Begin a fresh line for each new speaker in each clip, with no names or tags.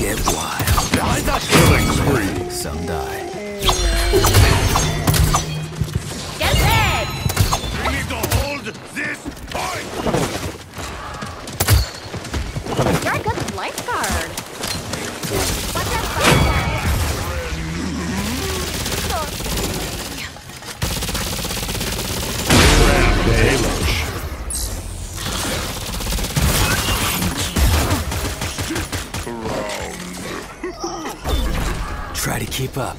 get wild.
Killing spree.
Some die.
Get big!
We need to hold this point.
You're a good lifeguard.
Keep up.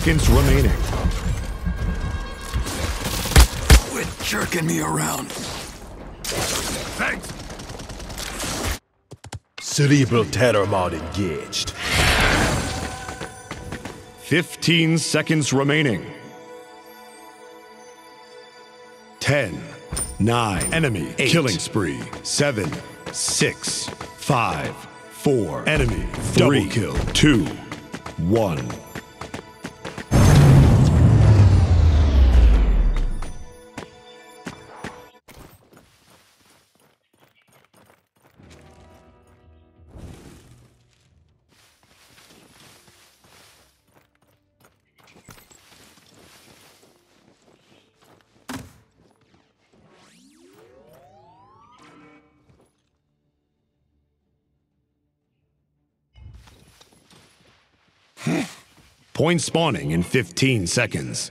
Seconds remaining.
Quit jerking me around.
Thanks.
Cerebral terror mod engaged.
15 seconds remaining. 10, 9, enemy killing spree. 7, 6, 5, 4, enemy double kill. 2, 1. Point spawning in 15 seconds.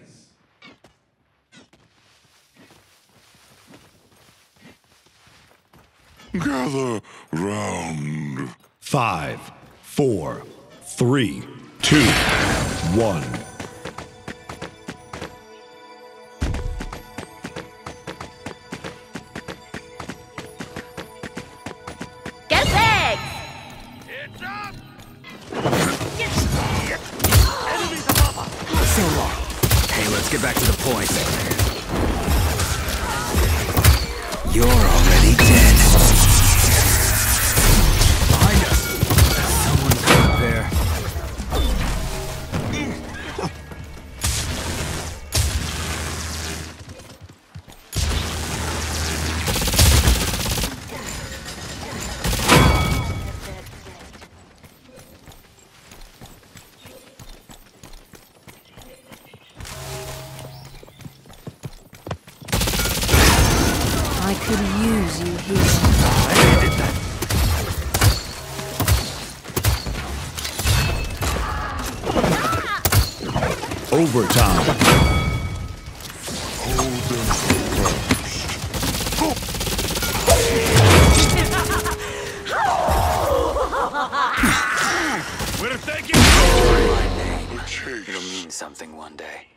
Gather round.
Five, four, three, two, one.
Get
back to the point. You're already dead.
I could use you here.
Overtime.
My name. It'll mean something one day.